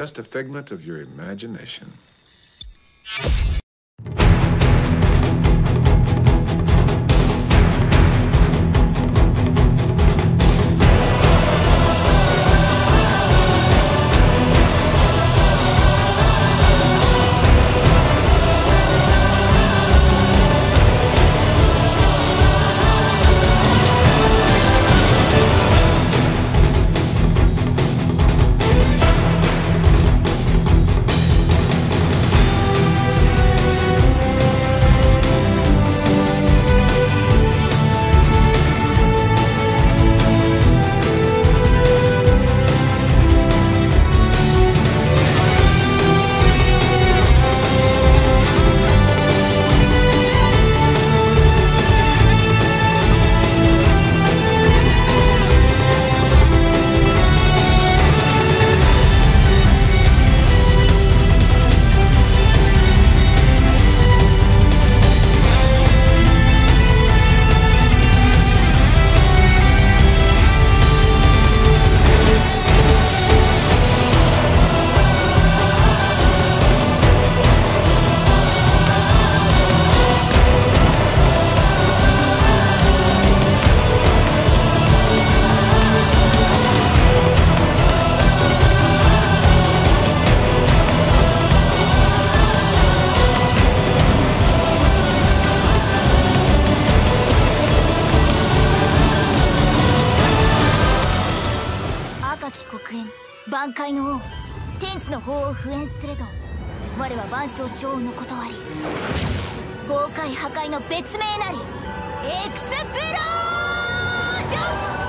Just a figment of your imagination. 挽回の王天地の法を敷衍すれど我は万象将の断り崩壊破壊の別名なりエクスプロージョン！